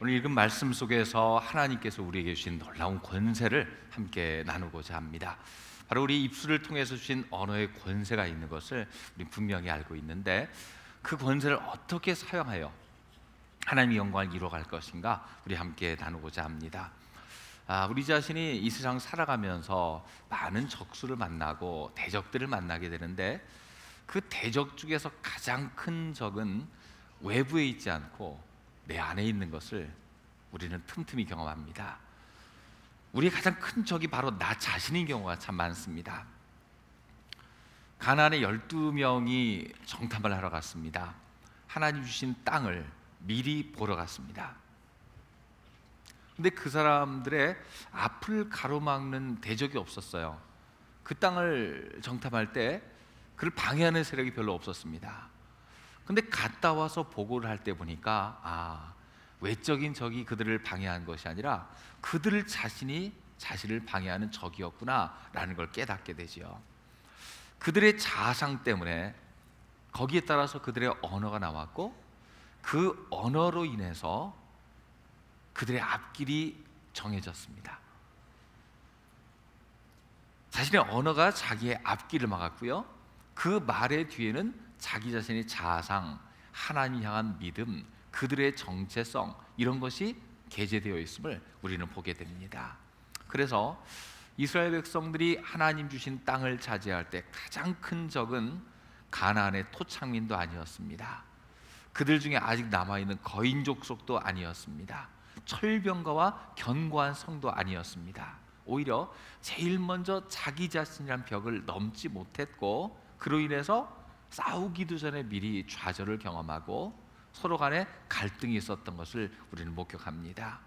오늘 읽은 말씀 속에서 하나님께서 우리에게 주신 놀라운 권세를 함께 나누고자 합니다. 바로 우리 입술을 통해서 주신 언어의 권세가 있는 것을 우리 분명히 알고 있는데 그 권세를 어떻게 사용하여 하나님의 영광을 이루어갈 것인가 우리 함께 나누고자 합니다. 아, 우리 자신이 이 세상 살아가면서 많은 적수를 만나고 대적들을 만나게 되는데 그 대적 중에서 가장 큰 적은 외부에 있지 않고 내 안에 있는 것을 우리는 틈틈이 경험합니다. 우리의 가장 큰 적이 바로 나 자신인 경우가 참 많습니다. 가나안의 12명이 정탐을 하러 갔습니다. 하나님 주신 땅을 미리 보러 갔습니다. 근데 그 사람들의 앞을 가로막는 대적이 없었어요. 그 땅을 정탐할 때 그를 방해하는 세력이 별로 없었습니다. 근데 갔다 와서 보고를 할 때 보니까 아, 외적인 적이 그들을 방해한 것이 아니라 그들 자신이 자신을 방해하는 적이었구나라는 걸 깨닫게 되지요. 그들의 자상 때문에 거기에 따라서 그들의 언어가 나왔고 그 언어로 인해서 그들의 앞길이 정해졌습니다. 자신의 언어가 자기의 앞길을 막았고요. 그 말의 뒤에는 자기 자신의 자상, 하나님 향한 믿음, 그들의 정체성 이런 것이 게재되어 있음을 우리는 보게 됩니다. 그래서 이스라엘 백성들이 하나님 주신 땅을 차지할 때 가장 큰 적은 가나안의 토착민도 아니었습니다. 그들 중에 아직 남아 있는 거인 족 속도 아니었습니다. 철병가와 견고한 성도 아니었습니다. 오히려 제일 먼저 자기 자신이란 벽을 넘지 못했고 그로 인해서 싸우기도 전에 미리 좌절을 경험하고 서로 간에 갈등이 있었던 것을 우리는 목격합니다.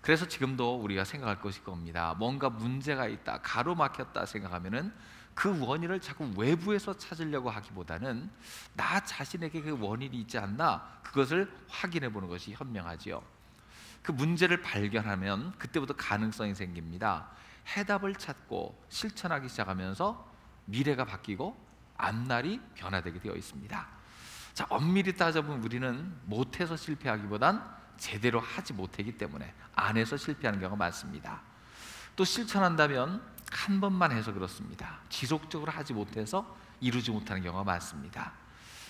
그래서 지금도 우리가 생각할 것이 겁니다. 뭔가 문제가 있다, 가로막혔다 생각하면은 그 원인을 자꾸 외부에서 찾으려고 하기보다는 나 자신에게 그 원인이 있지 않나 그것을 확인해 보는 것이 현명하지요. 그 문제를 발견하면 그때부터 가능성이 생깁니다. 해답을 찾고 실천하기 시작하면서 미래가 바뀌고 앞날이 변화되게 되어 있습니다. 자, 엄밀히 따져보면 우리는 못해서 실패하기보단 제대로 하지 못하기 때문에 안 해서 실패하는 경우가 많습니다. 또 실천한다면 한 번만 해서 그렇습니다. 지속적으로 하지 못해서 이루지 못하는 경우가 많습니다.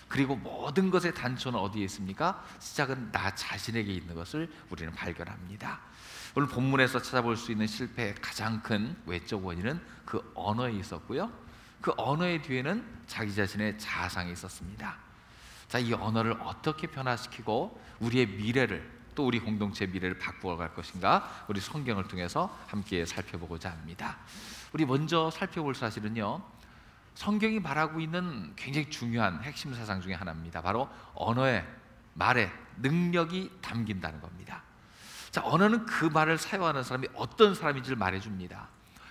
그리고 모든 것의 단초는 어디에 있습니까? 시작은 나 자신에게 있는 것을 우리는 발견합니다. 오늘 본문에서 찾아볼 수 있는 실패의 가장 큰 외적 원인은 그 언어에 있었고요. 그 언어의 뒤에는 자기 자신의 자상이 있었습니다. 자, 이 언어를 어떻게 변화시키고 우리의 미래를 또 우리 공동체 미래를 바꾸어 갈 것인가? 우리 성경을 통해서 함께 살펴보고자 합니다. 우리 먼저 살펴볼 사실은요. 성경이 말하고 있는 굉장히 중요한 핵심 사상 중에 하나입니다. 바로 언어의 말에 능력이 담긴다는 겁니다. 자, 언어는 그 말을 사용하는 사람이 어떤 사람인지를 말해 줍니다.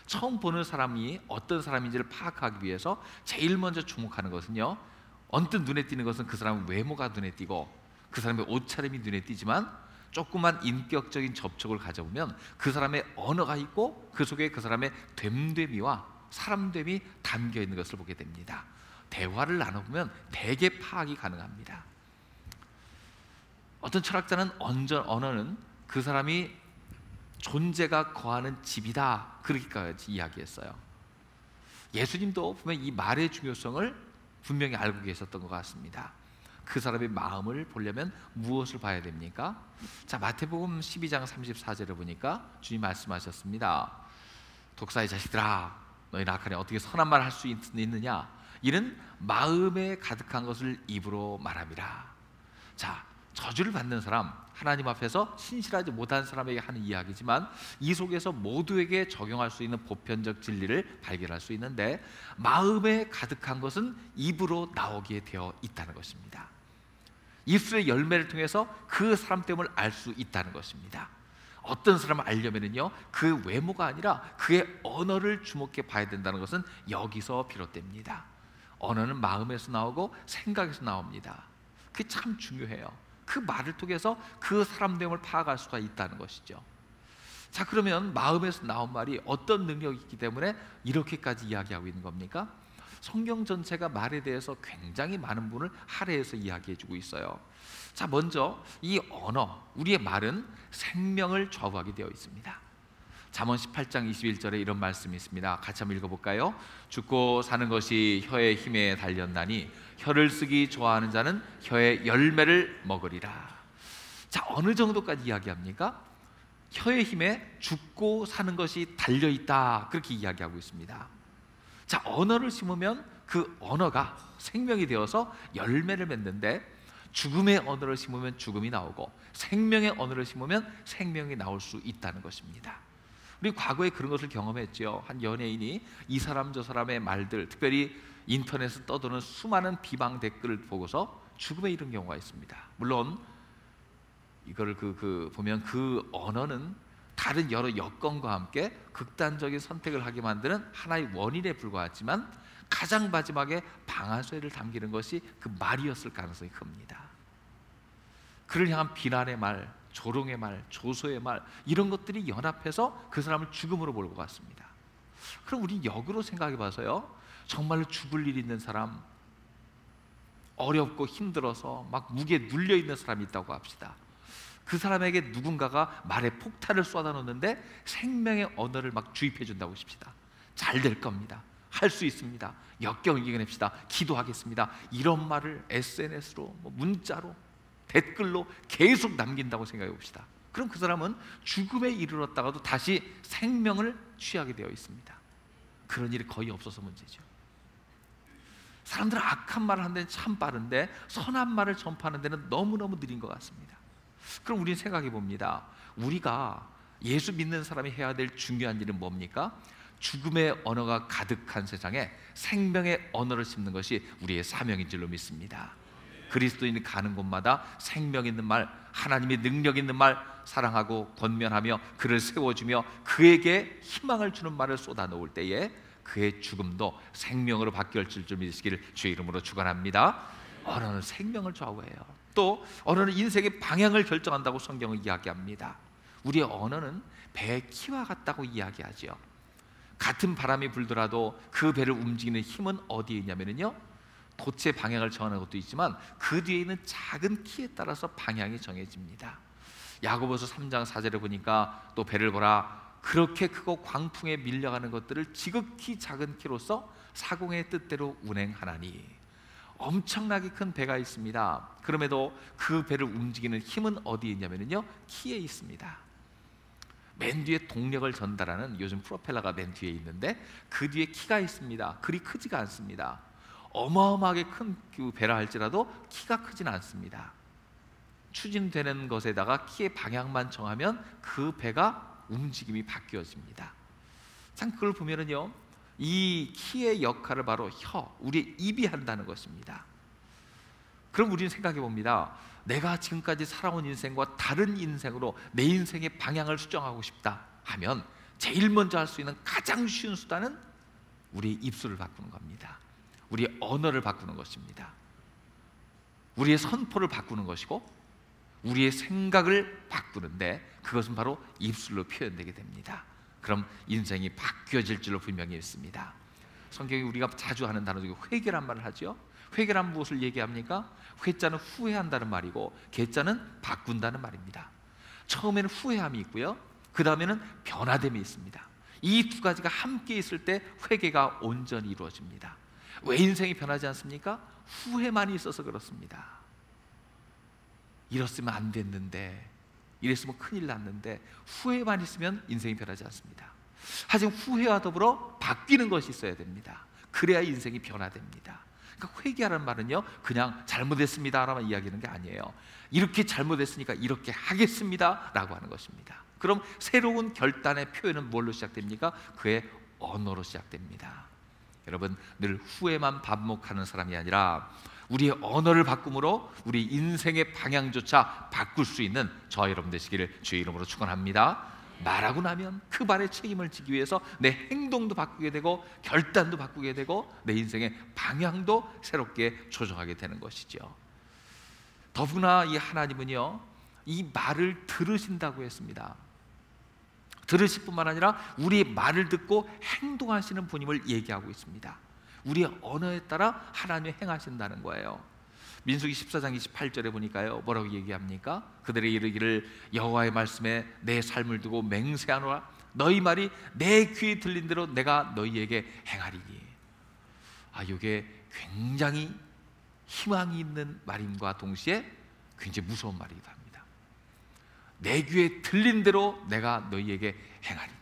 처음 보는 사람이 어떤 사람인지를 파악하기 위해서 제일 먼저 주목하는 것은요. 언뜻 눈에 띄는 것은 그 사람의 외모가 눈에 띄고 그 사람의 옷차림이 눈에 띄지만 조그만 인격적인 접촉을 가져보면 그 사람의 언어가 있고 그 속에 그 사람의 됨됨이와 사람됨이 담겨 있는 것을 보게 됩니다. 대화를 나눠보면 대개 파악이 가능합니다. 어떤 철학자는 언어는 그 사람이 존재가 거하는 집이다 그렇게까지 이야기했어요. 예수님도 보면 이 말의 중요성을 분명히 알고 계셨던 것 같습니다. 그 사람의 마음을 보려면 무엇을 봐야 됩니까? 자 마태복음 12장 34절을 보니까 주님 말씀하셨습니다. 독사의 자식들아 너희 낙하니 어떻게 선한 말 할 수 있느냐? 이는 마음에 가득한 것을 입으로 말함이라. 자, 저주를 받는 사람, 하나님 앞에서 신실하지 못한 사람에게 하는 이야기지만 이 속에서 모두에게 적용할 수 있는 보편적 진리를 발견할 수 있는데 마음에 가득한 것은 입으로 나오게 되어 있다는 것입니다. 입술의 열매를 통해서 그 사람 때문을 알 수 있다는 것입니다. 어떤 사람을 알려면은요 그 외모가 아니라 그의 언어를 주목해 봐야 된다는 것은 여기서 비롯됩니다. 언어는 마음에서 나오고 생각에서 나옵니다. 그게 참 중요해요. 그 말을 통해서 그 사람 내용을 파악할 수가 있다는 것이죠. 자 그러면 마음에서 나온 말이 어떤 능력이 있기 때문에 이렇게까지 이야기하고 있는 겁니까? 성경 전체가 말에 대해서 굉장히 많은 부분을 할애해서 이야기해주고 있어요. 자, 먼저 이 언어, 우리의 말은 생명을 좌우하게 되어 있습니다. 잠언 18장 21절에 이런 말씀이 있습니다. 같이 한번 읽어볼까요? 죽고 사는 것이 혀의 힘에 달렸나니 혀를 쓰기 좋아하는 자는 혀의 열매를 먹으리라. 자, 어느 정도까지 이야기합니까? 혀의 힘에 죽고 사는 것이 달려 있다. 그렇게 이야기하고 있습니다. 자, 언어를 심으면 그 언어가 생명이 되어서 열매를 맺는데 죽음의 언어를 심으면 죽음이 나오고 생명의 언어를 심으면 생명이 나올 수 있다는 것입니다. 우리 과거에 그런 것을 경험했죠. 한 연예인이 이 사람 저 사람의 말들, 특별히 인터넷에 떠도는 수많은 비방 댓글을 보고서 죽음에 이른 경우가 있습니다. 물론 이거를 그, 그 보면 그 언어는 다른 여러 여건과 함께 극단적인 선택을 하게 만드는 하나의 원인에 불과하지만 가장 마지막에 방아쇠를 당기는 것이 그 말이었을 가능성이 큽니다. 그를 향한 비난의 말, 조롱의 말, 조소의 말 이런 것들이 연합해서 그 사람을 죽음으로 몰고 갔습니다. 그럼 우리 역으로 생각해 봐서요. 정말로 죽을 일 있는 사람, 어렵고 힘들어서 막 무게 눌려 있는 사람이 있다고 합시다. 그 사람에게 누군가가 말에 폭탄을 쏟아 놓는데 생명의 언어를 막 주입해 준다고 하십시다. 잘 될 겁니다. 할 수 있습니다. 역경을 이겨냅시다. 기도하겠습니다. 이런 말을 SNS로, 뭐 문자로, 댓글로 계속 남긴다고 생각해 봅시다. 그럼 그 사람은 죽음에 이르렀다가도 다시 생명을 취하게 되어 있습니다. 그런 일이 거의 없어서 문제죠. 사람들은 악한 말을 하는 데는 참 빠른데 선한 말을 전파하는 데는 너무너무 느린 것 같습니다. 그럼 우리는 생각해 봅니다. 우리가 예수 믿는 사람이 해야 될 중요한 일은 뭡니까? 죽음의 언어가 가득한 세상에 생명의 언어를 심는 것이 우리의 사명인 줄로 믿습니다. 그리스도인이 가는 곳마다 생명 있는 말, 하나님의 능력 있는 말, 사랑하고 권면하며 그를 세워주며 그에게 희망을 주는 말을 쏟아 놓을 때에 그의 죽음도 생명으로 바뀔 줄 믿으시기를 주의 이름으로 축원합니다. 언어는 생명을 좌우해요. 또 언어는 인생의 방향을 결정한다고 성경은 이야기합니다. 우리의 언어는 배의 키와 같다고 이야기하지 같은 바람이 불더라도 그 배를 움직이는 힘은 어디에 있냐면요. 돛의 방향을 정하는 것도 있지만 그 뒤에 있는 작은 키에 따라서 방향이 정해집니다. 야고보서 3장 4절에 보니까 또 배를 보라 그렇게 크고 광풍에 밀려가는 것들을 지극히 작은 키로서 사공의 뜻대로 운행하나니 엄청나게 큰 배가 있습니다. 그럼에도 그 배를 움직이는 힘은 어디에 있냐면요. 키에 있습니다. 맨 뒤에 동력을 전달하는 요즘 프로펠러가 맨 뒤에 있는데 그 뒤에 키가 있습니다. 그리 크지가 않습니다. 어마어마하게 큰그 배라 할지라도 키가 크진 않습니다. 추진되는 것에다가 키의 방향만 정하면 그 배가 움직임이 바뀌어집니다. 참 그걸 보면은요. 이 키의 역할을 바로 혀, 우리의 입이 한다는 것입니다. 그럼 우리는 생각해 봅니다. 내가 지금까지 살아온 인생과 다른 인생으로 내 인생의 방향을 수정하고 싶다 하면 제일 먼저 할 수 있는 가장 쉬운 수단은 우리의 입술을 바꾸는 겁니다. 우리의 언어를 바꾸는 것입니다. 우리의 선포를 바꾸는 것이고 우리의 생각을 바꾸는데 그것은 바로 입술로 표현되게 됩니다. 그럼 인생이 바뀌어질 줄로 분명히 있습니다. 성경이 우리가 자주 하는 단어 중에 회개란 말을 하죠. 회개란 무엇을 얘기합니까? 회자는 후회한다는 말이고 개자는 바꾼다는 말입니다. 처음에는 후회함이 있고요. 그 다음에는 변화됨이 있습니다. 이 두 가지가 함께 있을 때 회개가 온전히 이루어집니다. 왜 인생이 변하지 않습니까? 후회만 있어서 그렇습니다. 이렇으면 안 됐는데 이랬으면 큰일 났는데 후회만 있으면 인생이 변하지 않습니다. 하지만 후회와 더불어 바뀌는 것이 있어야 됩니다. 그래야 인생이 변화됩니다. 그러니까 회개하는 말은요, 그냥 잘못했습니다라만 이야기하는 게 아니에요. 이렇게 잘못했으니까 이렇게 하겠습니다라고 하는 것입니다. 그럼 새로운 결단의 표현은 뭘로 시작됩니까? 그의 언어로 시작됩니다. 여러분 늘 후회만 반복하는 사람이 아니라 우리의 언어를 바꿈으로 우리 인생의 방향조차 바꿀 수 있는 저 여러분 되시기를 주의 이름으로 축원합니다. 말하고 나면 그 말의 책임을 지기 위해서 내 행동도 바꾸게 되고 결단도 바꾸게 되고 내 인생의 방향도 새롭게 조정하게 되는 것이죠. 더구나 이 하나님은요 이 말을 들으신다고 했습니다. 들으실 뿐만 아니라 우리의 말을 듣고 행동하시는 분임을 얘기하고 있습니다. 우리의 언어에 따라 하나님이 행하신다는 거예요. 민수기 14장 28절에 보니까요. 뭐라고 얘기합니까? 그들의 이르기를 여호와의 말씀에 내 삶을 두고 맹세하노라 너희 말이 내 귀에 들린 대로 내가 너희에게 행하리니. 아, 이게 굉장히 희망이 있는 말임과 동시에 굉장히 무서운 합니다. 내 귀에 들린 대로 내가 너희에게 행하리니.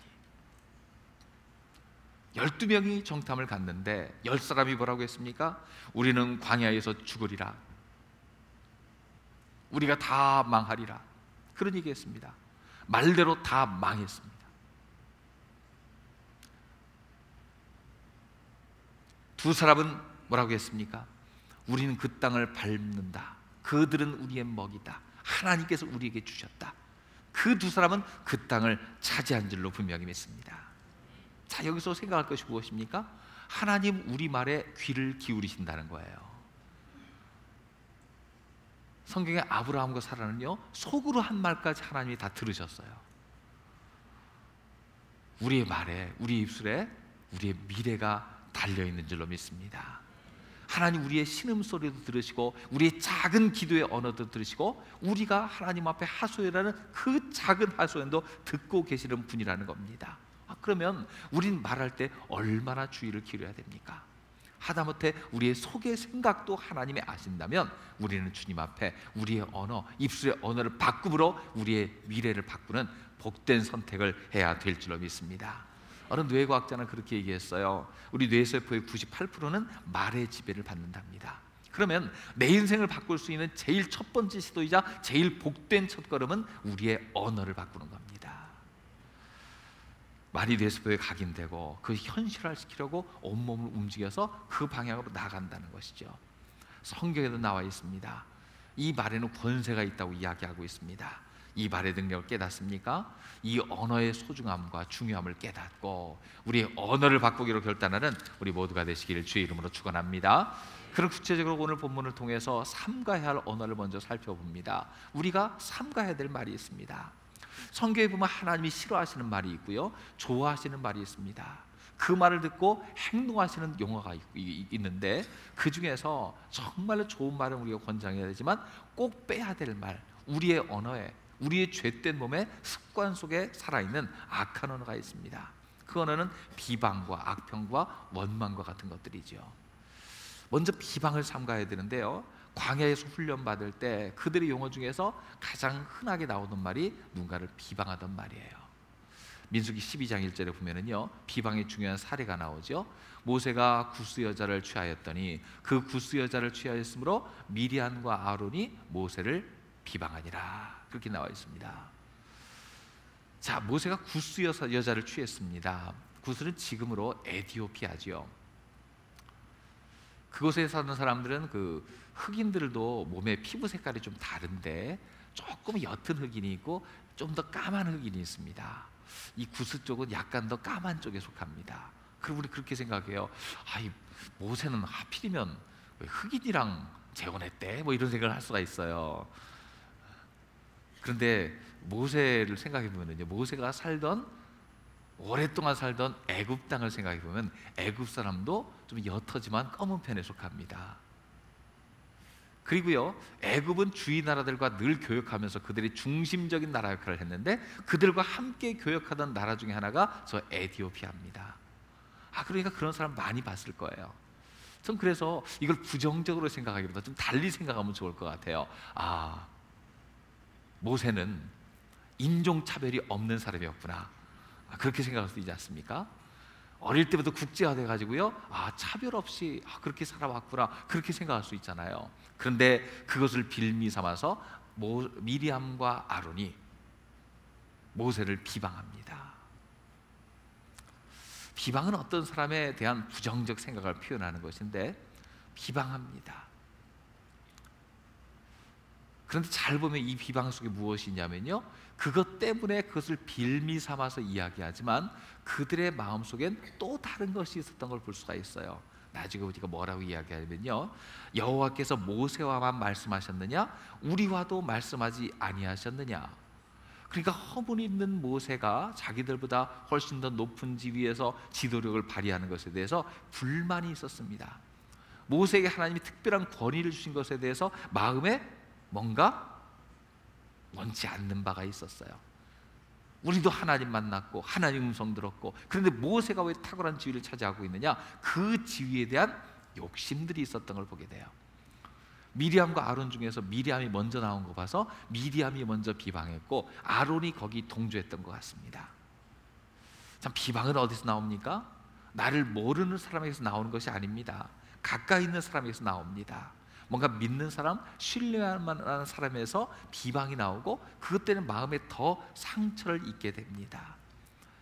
12명이 정탐을 갔는데 열 사람이 뭐라고 했습니까? 우리는 광야에서 죽으리라. 우리가 다 망하리라. 그런 얘기 했습니다. 말대로 다 망했습니다. 두 사람은 뭐라고 했습니까? 우리는 그 땅을 밟는다. 그들은 우리의 먹이다. 하나님께서 우리에게 주셨다. 그 두 사람은 그 땅을 차지한 줄로 분명히 믿습니다. 자, 여기서 생각할 것이 무엇입니까? 하나님 우리 말에 귀를 기울이신다는 거예요. 성경에 아브라함과 사라는요 속으로 한 말까지 하나님이 다 들으셨어요. 우리의 말에 우리 입술에 우리의 미래가 달려 있는 줄로 믿습니다. 하나님 우리의 신음 소리도 들으시고 우리의 작은 기도의 언어도 들으시고 우리가 하나님 앞에 하소연하는 그 작은 하소연도 듣고 계시는 분이라는 겁니다. 아, 그러면 우린 말할 때 얼마나 주의를 기울여야 됩니까? 하다못해 우리의 속의 생각도 하나님이 아신다면 우리는 주님 앞에 우리의 언어, 입술의 언어를 바꿈으로 우리의 미래를 바꾸는 복된 선택을 해야 될 줄로 믿습니다. 어느 뇌과학자는 그렇게 얘기했어요. 우리 뇌세포의 98%는 말의 지배를 받는답니다. 그러면 내 인생을 바꿀 수 있는 제일 첫 번째 시도이자 제일 복된 첫걸음은 우리의 언어를 바꾸는 겁니다. 말이 뇌세포에 각인되고 그 현실화시키려고 온몸을 움직여서 그 방향으로 나간다는 것이죠. 성경에도 나와 있습니다. 이 말에는 권세가 있다고 이야기하고 있습니다. 이 말의 능력을 깨닫습니까? 이 언어의 소중함과 중요함을 깨닫고 우리 언어를 바꾸기로 결단하는 우리 모두가 되시기를 주의 이름으로 축원합니다. 그럼 구체적으로 오늘 본문을 통해서 삼가해야 할 언어를 먼저 살펴봅니다. 우리가 삼가해야 될 말이 있습니다. 성경에 보면 하나님이 싫어하시는 말이 있고요, 좋아하시는 말이 있습니다. 그 말을 듣고 행동하시는 용어가 있는데 그 중에서 정말로 좋은 말은 우리가 권장해야 되지만 꼭 빼야 될 말, 우리의 언어에 우리의 죄된 몸에 습관 속에 살아있는 악한 언어가 있습니다. 그 언어는 비방과 악평과 원망과 같은 것들이죠. 먼저 비방을 삼가야 되는데요. 광야에서 훈련 받을 때 그들의 용어 중에서 가장 흔하게 나오는 말이 누군가를 비방하던 말이에요. 민수기 12장 1절에 보면은요. 비방의 중요한 사례가 나오죠. 모세가 구스 여자를 취하였더니 그 구스 여자를 취하였으므로 미리안과 아론이 모세를 비방하니라. 그렇게 나와 있습니다. 자, 모세가 구스 여자를 취했습니다. 구스는 지금으로 에티오피아지요. 그곳에 사는 사람들은 그 흑인들도 몸의 피부 색깔이 좀 다른데 조금 옅은 흑인이 있고 좀 더 까만 흑인이 있습니다. 이 구스 쪽은 약간 더 까만 쪽에 속합니다. 그럼 우리 그렇게 생각해요. 아 이 모세는 하필이면 흑인이랑 재혼했대? 뭐 이런 생각을 할 수가 있어요. 그런데 모세를 생각해 보면요, 모세가 살던 오랫동안 살던 애굽 땅을 생각해 보면 애굽 사람도 좀 옅어지만 검은 편에 속합니다. 그리고요, 애굽은 주위 나라들과 늘 교역하면서 그들이 중심적인 나라 역할을 했는데 그들과 함께 교역하던 나라 중에 하나가 저 에티오피아입니다. 아, 그러니까 그런 사람 많이 봤을 거예요. 전 그래서 이걸 부정적으로 생각하기보다 좀 달리 생각하면 좋을 것 같아요. 아, 모세는 인종차별이 없는 사람이었구나. 아, 그렇게 생각할 수 있지 않습니까? 어릴 때부터 국제화돼 가지고요. 아, 차별 없이 아, 그렇게 살아왔구나. 그렇게 생각할 수 있잖아요. 그런데 그것을 빌미 삼아서 모, 미리암과 아론이 모세를 비방합니다. 비방은 어떤 사람에 대한 부정적 생각을 표현하는 것인데 비방합니다. 그런데 잘 보면 이 비방 속에 무엇이 있냐면요. 그것 때문에 그것을 빌미 삼아서 이야기하지만 그들의 마음 속엔 또 다른 것이 있었던 걸 볼 수가 있어요. 나중에 우리가 뭐라고 이야기하면요. 여호와께서 모세와만 말씀하셨느냐? 우리와도 말씀하지 아니하셨느냐? 그러니까 허물 있는 모세가 자기들보다 훨씬 더 높은 지위에서 지도력을 발휘하는 것에 대해서 불만이 있었습니다. 모세에게 하나님이 특별한 권위를 주신 것에 대해서 마음에 뭔가 원치 않는 바가 있었어요. 우리도 하나님 만났고 하나님 음성 들었고 그런데 모세가 왜 탁월한 지위를 차지하고 있느냐? 그 지위에 대한 욕심들이 있었던 걸 보게 돼요. 미리암과 아론 중에서 미리암이 먼저 나온 거 봐서 미리암이 먼저 비방했고 아론이 거기 동조했던 것 같습니다. 참 비방은 어디서 나옵니까? 나를 모르는 사람에게서 나오는 것이 아닙니다. 가까이 있는 사람에게서 나옵니다. 뭔가 믿는 사람, 신뢰할 만한 사람에서 비방이 나오고 그것 때문에 마음에 더 상처를 입게 됩니다.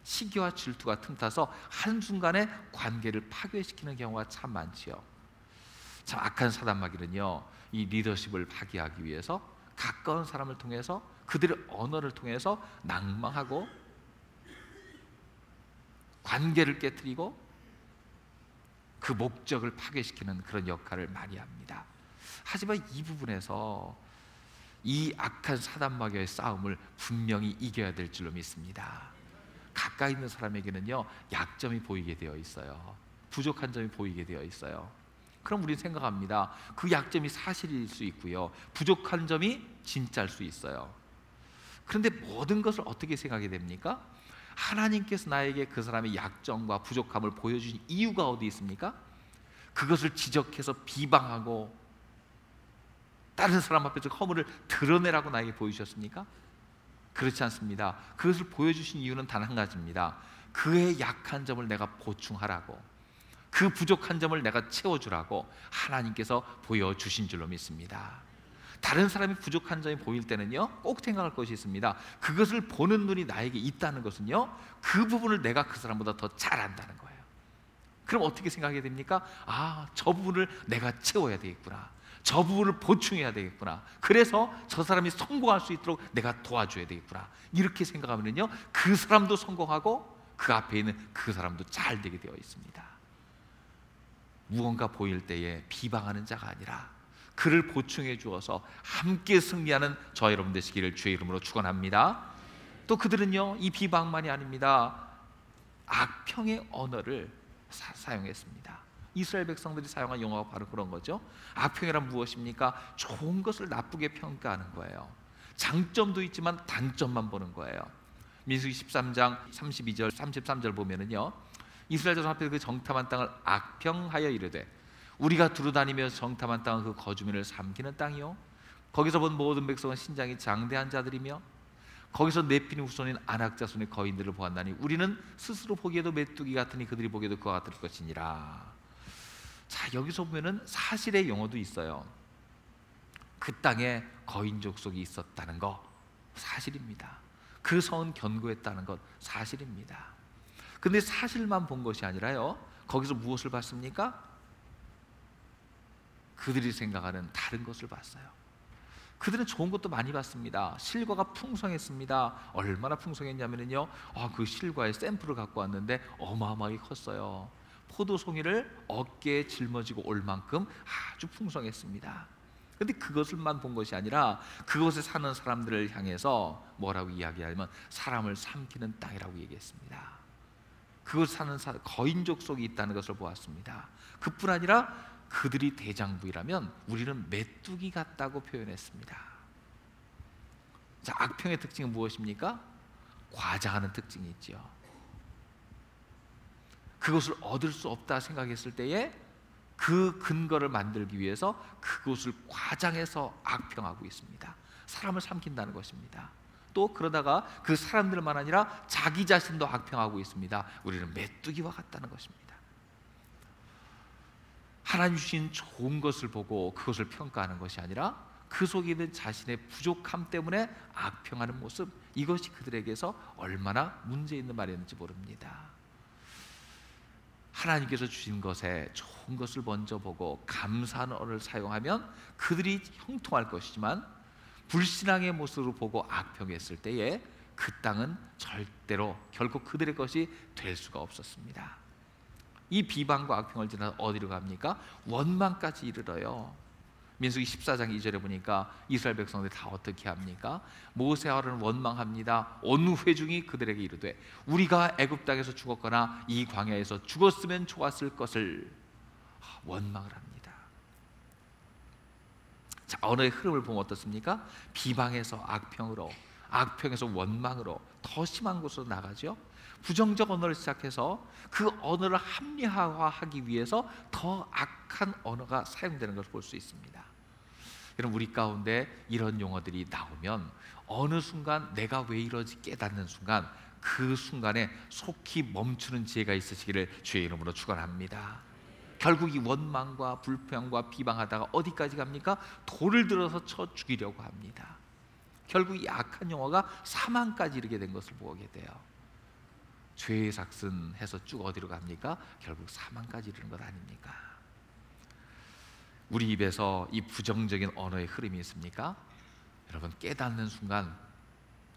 시기와 질투가 틈타서 한순간에 관계를 파괴시키는 경우가 참 많지요. 참 악한 사단마귀는요. 이 리더십을 파괴하기 위해서 가까운 사람을 통해서 그들의 언어를 통해서 낭망하고 관계를 깨뜨리고 그 목적을 파괴시키는 그런 역할을 많이 합니다. 하지만 이 부분에서 이 악한 사단마귀의 싸움을 분명히 이겨야 될 줄로 믿습니다. 가까이 있는 사람에게는요 약점이 보이게 되어 있어요. 부족한 점이 보이게 되어 있어요. 그럼 우리는 생각합니다. 그 약점이 사실일 수 있고요. 부족한 점이 진짜일 수 있어요. 그런데 모든 것을 어떻게 생각이 됩니까? 하나님께서 나에게 그 사람의 약점과 부족함을 보여주신 이유가 어디 있습니까? 그것을 지적해서 비방하고 다른 사람 앞에서 허물을 드러내라고 나에게 보여주셨습니까? 그렇지 않습니다. 그것을 보여주신 이유는 단 한 가지입니다. 그의 약한 점을 내가 보충하라고. 그 부족한 점을 내가 채워주라고 하나님께서 보여주신 줄로 믿습니다. 다른 사람이 부족한 점이 보일 때는요, 꼭 생각할 것이 있습니다. 그것을 보는 눈이 나에게 있다는 것은요, 그 부분을 내가 그 사람보다 더 잘한다는 거예요. 그럼 어떻게 생각하게 됩니까? 아, 저 부분을 내가 채워야 되겠구나. 저 부분을 보충해야 되겠구나. 그래서 저 사람이 성공할 수 있도록 내가 도와줘야 되겠구나. 이렇게 생각하면요, 그 사람도 성공하고 그 앞에 있는 그 사람도 잘 되게 되어 있습니다. 무언가 보일 때에 비방하는 자가 아니라 그를 보충해 주어서 함께 승리하는 저 여러분 되시기를 주의 이름으로 축원합니다. 또 그들은요 이 비방만이 아닙니다. 악평의 언어를 사, 용했습니다 이스라엘 백성들이 사용한 용어가 바로 그런 거죠. 악평이란 무엇입니까? 좋은 것을 나쁘게 평가하는 거예요. 장점도 있지만 단점만 보는 거예요. 민수기 13장 32절 33절 보면은요. 이스라엘 자손 앞에 그 정탐한 땅을 악평하여 이르되 우리가 두루다니며 정탐한 땅은 그 거주민을 삼키는 땅이요 거기서 본 모든 백성은 신장이 장대한 자들이며 거기서 내핀 후손인 안악 자손의 거인들을 보았나니 우리는 스스로 보기에도 메뚜기 같으니 그들이 보기에도 그와 같을 것이니라. 자 여기서 보면은 사실의 용어도 있어요. 그 땅에 거인 족속이 있었다는 거 사실입니다. 그 성은 견고했다는 것 사실입니다. 근데 사실만 본 것이 아니라요. 거기서 무엇을 봤습니까? 그들이 생각하는 다른 것을 봤어요. 그들은 좋은 것도 많이 봤습니다. 실과가 풍성했습니다. 얼마나 풍성했냐면요. 아, 그 실과의 샘플을 갖고 왔는데 어마어마하게 컸어요. 포도송이를 어깨에 짊어지고 올 만큼 아주 풍성했습니다. 근데 그것을만 본 것이 아니라 그곳에 사는 사람들을 향해서 뭐라고 이야기하면 사람을 삼키는 땅이라고 얘기했습니다. 그곳 사는 사, 거인족 속이 있다는 것을 보았습니다. 그뿐 아니라 그들이 대장부이라면 우리는 메뚜기 같다고 표현했습니다. 자, 악평의 특징은 무엇입니까? 과장하는 특징이 있죠. 그것을 얻을 수 없다 생각했을 때에 그 근거를 만들기 위해서 그것을 과장해서 악평하고 있습니다. 사람을 삼킨다는 것입니다. 또 그러다가 그 사람들만 아니라 자기 자신도 악평하고 있습니다. 우리는 메뚜기와 같다는 것입니다. 하나님 주신 좋은 것을 보고 그것을 평가하는 것이 아니라 그 속에 있는 자신의 부족함 때문에 악평하는 모습 이것이 그들에게서 얼마나 문제 있는 말이었는지 모릅니다. 하나님께서 주신 것에 좋은 것을 먼저 보고 감사하는 언어를 사용하면 그들이 형통할 것이지만 불신앙의 모습으로 보고 악평했을 때에 그 땅은 절대로 결코 그들의 것이 될 수가 없었습니다. 이 비방과 악평을 지나 어디로 갑니까? 원망까지 이르러요. 민수기 14장 2절에 보니까 이스라엘 백성들이 다 어떻게 합니까? 모세아를 원망합니다. 온 회중이 그들에게 이르되 우리가 애굽 땅에서 죽었거나 이 광야에서 죽었으면 좋았을 것을 원망을 합니다. 자, 언어의 흐름을 보면 어떻습니까? 비방에서 악평으로, 악평에서 원망으로 더 심한 곳으로 나가죠. 부정적 언어를 시작해서 그 언어를 합리화하기 위해서 더 악한 언어가 사용되는 것을 볼 수 있습니다. 여러분 우리 가운데 이런 용어들이 나오면 어느 순간 내가 왜 이러지 깨닫는 순간 그 순간에 속히 멈추는 지혜가 있으시기를 주의 이름으로 축원합니다. 결국 이 원망과 불평과 비방하다가 어디까지 갑니까? 돌을 들어서 쳐 죽이려고 합니다. 결국 이 악한 영어가 사망까지 이르게 된 것을 보게 돼요. 죄의 삭슨 해서 쭉 어디로 갑니까? 결국 사망까지 이르는 것 아닙니까? 우리 입에서 이 부정적인 언어의 흐름이 있습니까? 여러분 깨닫는 순간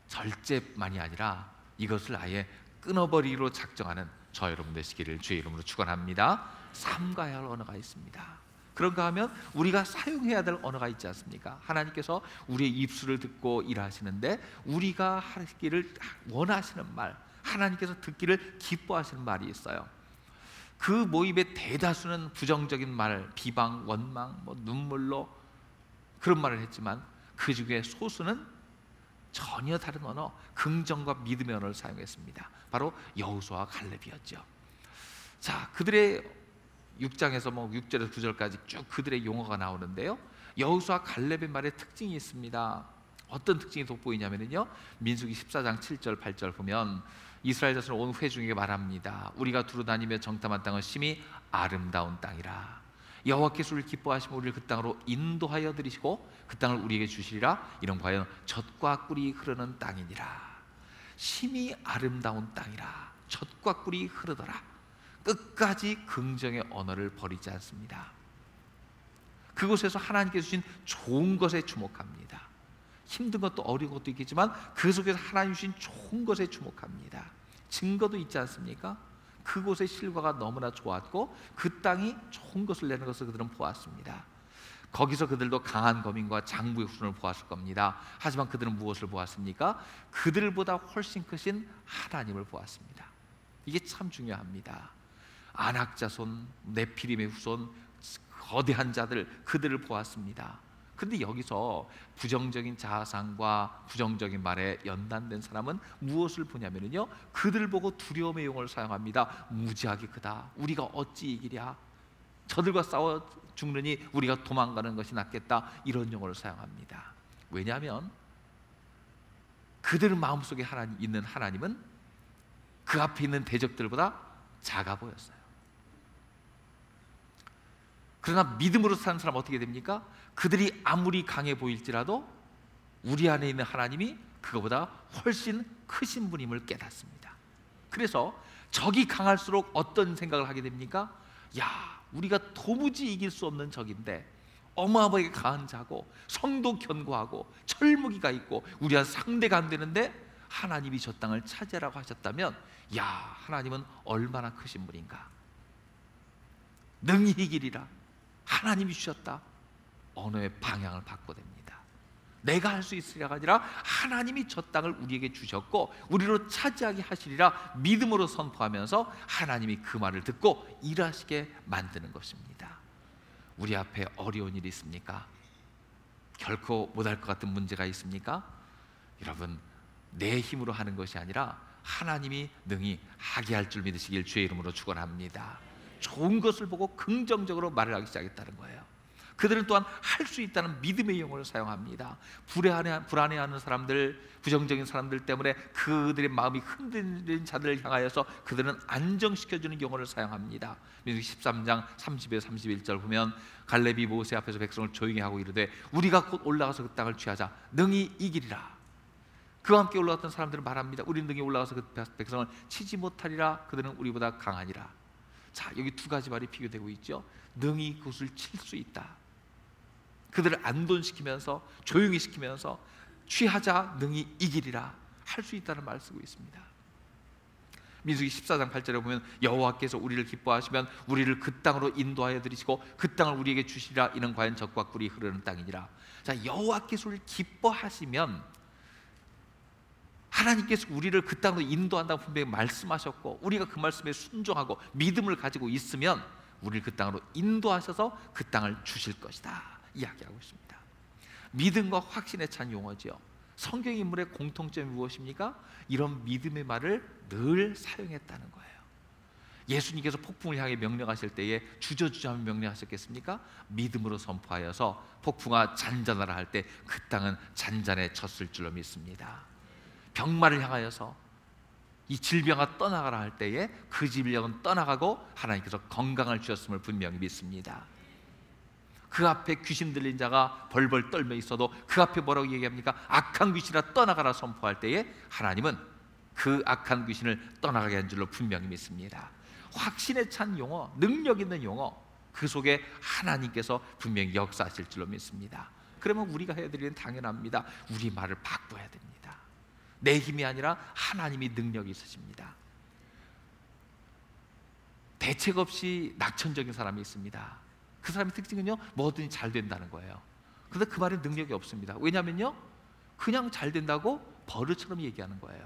절제만이 아니라 이것을 아예 끊어버리기로 작정하는 저 여러분 되시기를 주의 이름으로 축원합니다. 삼가야 할 언어가 있습니다. 그런가 하면 우리가 사용해야 될 언어가 있지 않습니까? 하나님께서 우리의 입술을 듣고 일하시는데 우리가 하기를 원하시는 말, 하나님께서 듣기를 기뻐하시는 말이 있어요. 그 모임의 대다수는 부정적인 말, 비방, 원망, 뭐 눈물로 그런 말을 했지만 그 중에 소수는 전혀 다른 언어, 긍정과 믿음의 언어를 사용했습니다. 바로 여호수아 갈렙이었죠. 자, 그들의 6장에서 뭐 6절에서 9절까지 쭉 그들의 용어가 나오는데요. 여호수아 갈렙의 말에 특징이 있습니다. 어떤 특징이 돋보이냐면요. 민수기 14장 7절 8절 보면 이스라엘 자손을 온 회중에게 말합니다. 우리가 두루 다니며 정탐한 땅은 심히 아름다운 땅이라. 여호와께서 우리를 기뻐하시면 우리를 그 땅으로 인도하여 들이시고 그 땅을 우리에게 주시리라. 이런 과연 젖과 꿀이 흐르는 땅이니라. 심히 아름다운 땅이라. 젖과 꿀이 흐르더라. 끝까지 긍정의 언어를 버리지 않습니다. 그곳에서 하나님께서 주신 좋은 것에 주목합니다. 힘든 것도 어려운 것도 있겠지만 그 속에서 하나님 주신 좋은 것에 주목합니다. 증거도 있지 않습니까? 그곳의 실과가 너무나 좋았고 그 땅이 좋은 것을 내는 것을 그들은 보았습니다. 거기서 그들도 강한 거민과 장부의 후손을 보았을 겁니다. 하지만 그들은 무엇을 보았습니까? 그들보다 훨씬 크신 하나님을 보았습니다. 이게 참 중요합니다. 안악자손, 네피림의 후손, 거대한 자들 그들을 보았습니다. 근데 여기서 부정적인 자상과 부정적인 말에 연단된 사람은 무엇을 보냐면요. 그들 보고 두려움의 용어를 사용합니다. 무지하게 크다. 우리가 어찌 이기랴? 저들과 싸워 죽느니 우리가 도망가는 것이 낫겠다. 이런 용어를 사용합니다. 왜냐하면 그들 마음속에 하나님 있는 하나님은 그 앞에 있는 대적들보다 작아 보였어요. 그러나 믿음으로 사는 사람 어떻게 됩니까? 그들이 아무리 강해 보일지라도 우리 안에 있는 하나님이 그거보다 훨씬 크신 분임을 깨닫습니다. 그래서 적이 강할수록 어떤 생각을 하게 됩니까? 야, 우리가 도무지 이길 수 없는 적인데 어마어마하게 강한 자고 성도 견고하고 철무기가 있고 우리와 상대가 안 되는데 하나님이 저 땅을 차지하라고 하셨다면 야, 하나님은 얼마나 크신 분인가? 능히 이기리라. 하나님이 주셨다. 언어의 방향을 바꿔댑니다. 내가 할 수 있으리라가 아니라 하나님이 저 땅을 우리에게 주셨고 우리로 차지하게 하시리라 믿음으로 선포하면서 하나님이 그 말을 듣고 일하시게 만드는 것입니다. 우리 앞에 어려운 일이 있습니까? 결코 못할 것 같은 문제가 있습니까? 여러분 내 힘으로 하는 것이 아니라 하나님이 능히 하게 할 줄 믿으시길 주의 이름으로 축원합니다. 좋은 것을 보고 긍정적으로 말을 하기 시작했다는 거예요. 그들은 또한 할 수 있다는 믿음의 용어를 사용합니다. 불안해, 불안해하는 사람들, 부정적인 사람들 때문에 그들의 마음이 흔들린 자들을 향하여서 그들은 안정시켜주는 용어를 사용합니다. 민수기 13장 30에 31절 보면 갈렙이 모세 앞에서 백성을 조용히 하고 이르되 우리가 곧 올라가서 그 땅을 취하자 능히 이기리라. 그와 함께 올라갔던 사람들은 말합니다. 우리는 능히 올라가서 그 백성을 치지 못하리라. 그들은 우리보다 강하니라. 자, 여기 두 가지 말이 비교되고 있죠. 능히 그것을 칠 수 있다. 그들을 안돈시키면서 조용히 시키면서 취하자 능히 이기리라 할 수 있다는 말을 쓰고 있습니다. 민수기 14장 8절에 보면 여호와께서 우리를 기뻐하시면 우리를 그 땅으로 인도하여 드리시고 그 땅을 우리에게 주시리라 이는 과연 적과 꿀이 흐르는 땅이니라. 자, 여호와께서 우리를 기뻐하시면 하나님께서 우리를 그 땅으로 인도한다고 분명히 말씀하셨고 우리가 그 말씀에 순종하고 믿음을 가지고 있으면 우리를 그 땅으로 인도하셔서 그 땅을 주실 것이다 이야기하고 있습니다. 믿음과 확신에 찬 용어지요. 성경 인물의 공통점이 무엇입니까? 이런 믿음의 말을 늘 사용했다는 거예요. 예수님께서 폭풍을 향해 명령하실 때에 주저주저하며 명령하셨겠습니까? 믿음으로 선포하여서 폭풍아 잔잔하라 할 때 그 땅은 잔잔해졌을 줄로 믿습니다. 병마를 향하여서 이 질병아 떠나가라 할 때에 그 질병은 떠나가고 하나님께서 건강을 주셨음을 분명히 믿습니다. 그 앞에 귀신 들린 자가 벌벌 떨며 있어도 그 앞에 뭐라고 얘기합니까? 악한 귀신아 떠나가라 선포할 때에 하나님은 그 악한 귀신을 떠나가게 한 줄로 분명히 믿습니다. 확신에 찬 용어, 능력 있는 용어, 그 속에 하나님께서 분명히 역사하실 줄로 믿습니다. 그러면 우리가 해야 될 일은 당연합니다. 우리 말을 바꿔야 됩니다. 내 힘이 아니라 하나님이 능력이 있으십니다. 대책 없이 낙천적인 사람이 있습니다. 그 사람의 특징은요, 뭐든지 잘 된다는 거예요. 그런데 그 말에 능력이 없습니다. 왜냐면요, 그냥 잘 된다고 버릇처럼 얘기하는 거예요.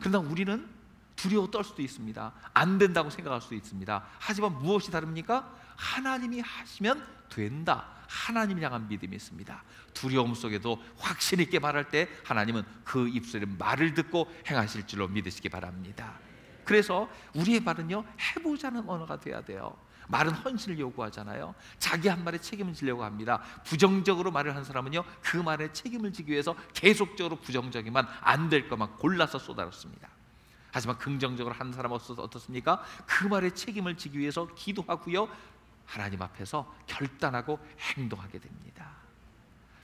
그러나 우리는 두려워 떨 수도 있습니다. 안 된다고 생각할 수도 있습니다. 하지만 무엇이 다릅니까? 하나님이 하시면 된다. 하나님을 향한 믿음이 있습니다. 두려움 속에도 확신 있게 말할 때 하나님은 그 입술의 말을 듣고 행하실 줄로 믿으시기 바랍니다. 그래서 우리의 말은요 해보자는 언어가 돼야 돼요. 말은 헌신을 요구하잖아요. 자기 한 말에 책임을 지려고 합니다. 부정적으로 말을 한 사람은요 그 말에 책임을 지기 위해서 계속적으로 부정적이만 안 될 것만 골라서 쏟아놓습니다. 하지만 긍정적으로 한 사람은 어떻습니까? 그 말에 책임을 지기 위해서 기도하고요 하나님 앞에서 결단하고 행동하게 됩니다.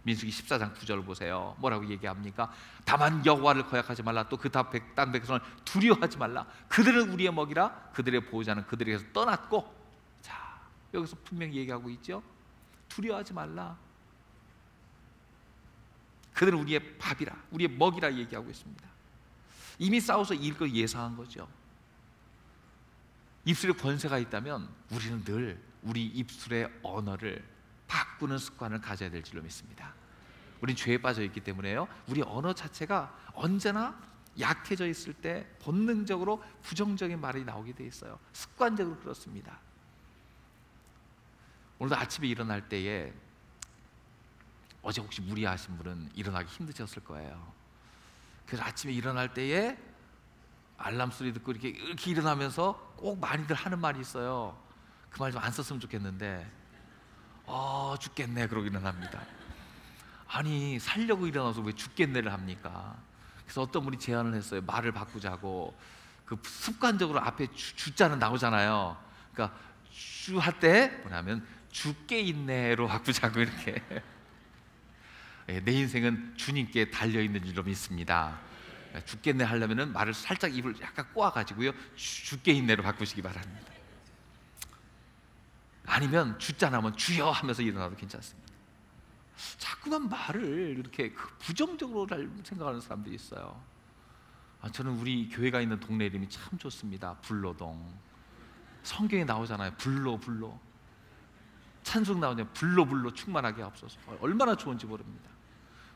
민수기 14장 9절 보세요. 뭐라고 얘기합니까? 다만 여호와를 거역하지 말라. 또 그딴 백성을 두려워하지 말라. 그들은 우리의 먹이라. 그들의 보호자는 그들에게서 떠났고 여기서 분명히 얘기하고 있죠. 두려워하지 말라. 그들은 우리의 밥이라, 우리의 먹이라 얘기하고 있습니다. 이미 싸워서 이길 걸 예상한 거죠. 입술에 권세가 있다면 우리는 늘 우리 입술의 언어를 바꾸는 습관을 가져야 될 줄로 믿습니다. 우린 죄에 빠져 있기 때문에요. 우리 언어 자체가 언제나 약해져 있을 때 본능적으로 부정적인 말이 나오게 돼 있어요. 습관적으로 그렇습니다. 오늘도 아침에 일어날 때에 어제 혹시 무리하신 분은 일어나기 힘드셨을 거예요. 그래서 아침에 일어날 때에 알람 소리 듣고 이렇게 이렇게 일어나면서 꼭 많이들 하는 말이 있어요. 그 말 좀 안 썼으면 좋겠는데, 어 죽겠네 그러고 일어납니다. 아니 살려고 일어나서 왜 죽겠네를 합니까? 그래서 어떤 분이 제안을 했어요. 말을 바꾸자고. 그 습관적으로 앞에 주, 주자는 나오잖아요. 그러니까 주 할 때 뭐냐면 죽게 있네로 바꾸자고 이렇게 예, 내 인생은 주님께 달려 있는 줄로 믿습니다. 죽겠네 하려면은 말을 살짝 입을 약간 꼬아 가지고요 죽게 있네로 바꾸시기 바랍니다. 아니면 죽자 나면 주여 하면서 일어나도 괜찮습니다. 자꾸만 말을 이렇게 그 부정적으로 생각하는 사람들이 있어요. 아, 저는 우리 교회가 있는 동네 이름이 참 좋습니다. 불로동. 성경에 나오잖아요. 불로 불로. 찬송 나오냐 불로 불로 충만하게 앞서서 얼마나 좋은지 모릅니다.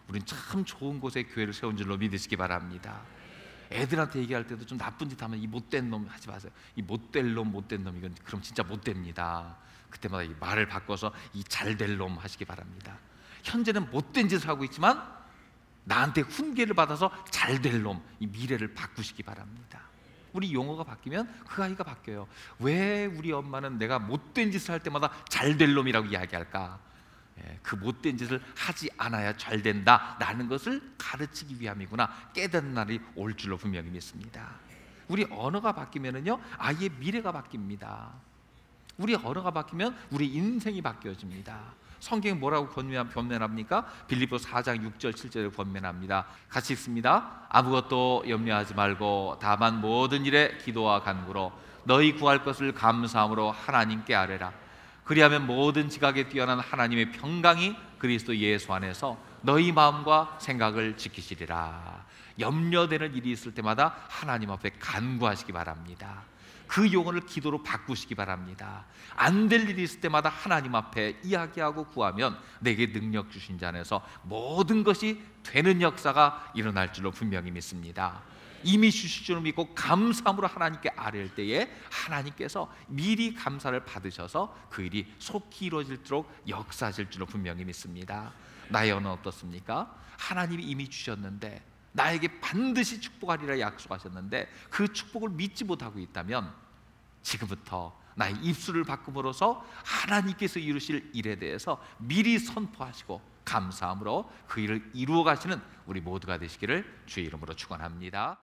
우린 참 좋은 곳에 교회를 세운 줄로 믿으시기 바랍니다. 애들한테 얘기할 때도 좀 나쁜 짓 하면 이 못된 놈 하지 마세요. 이 못될 놈, 못된 놈 이건 그럼 진짜 못됩니다. 그때마다 이 말을 바꿔서 이 잘 될 놈 하시기 바랍니다. 현재는 못된 짓을 하고 있지만 나한테 훈계를 받아서 잘 될 놈, 이 미래를 바꾸시기 바랍니다. 우리 용어가 바뀌면 그 아이가 바뀌어요. 왜 우리 엄마는 내가 못된 짓을 할 때마다 잘 될 놈이라고 이야기할까? 예, 그 못된 짓을 하지 않아야 잘 된다라는 것을 가르치기 위함이구나 깨닫는 날이 올 줄로 분명히 믿습니다. 우리 언어가 바뀌면은요 아이의 미래가 바뀝니다. 우리 언어가 바뀌면 우리 인생이 바뀌어집니다. 성경에 뭐라고 권면합니까? 빌립보 4장 6절 7절에 권면합니다. 같이 읽습니다. 아무것도 염려하지 말고 다만 모든 일에 기도와 간구로 너희 구할 것을 감사함으로 하나님께 아뢰라. 그리하면 모든 지각에 뛰어난 하나님의 평강이 그리스도 예수 안에서 너희 마음과 생각을 지키시리라. 염려되는 일이 있을 때마다 하나님 앞에 간구하시기 바랍니다. 그 용어를 기도로 바꾸시기 바랍니다. 안 될 일이 있을 때마다 하나님 앞에 이야기하고 구하면 내게 능력 주신 자 안에서 모든 것이 되는 역사가 일어날 줄로 분명히 믿습니다. 이미 주실 줄 믿고 감사함으로 하나님께 아뢰을 때에 하나님께서 미리 감사를 받으셔서 그 일이 속히 이루어질도록 역사하실 줄로 분명히 믿습니다. 나의 언어는 어떻습니까? 하나님이 이미 주셨는데 나에게 반드시 축복하리라 약속하셨는데 그 축복을 믿지 못하고 있다면 지금부터 나의 입술을 바꿈으로써 하나님께서 이루실 일에 대해서 미리 선포하시고 감사함으로 그 일을 이루어 가시는 우리 모두가 되시기를 주의 이름으로 축원합니다.